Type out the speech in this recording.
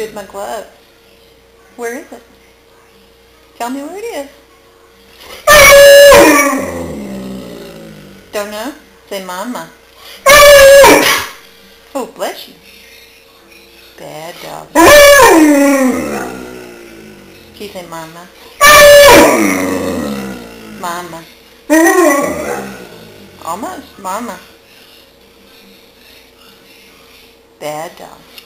with my glove. Where is it? Tell me where it is. Don't know? Say mama. Oh, bless you. Bad dog. She say mama? Mama. Almost, mama. Bad dog.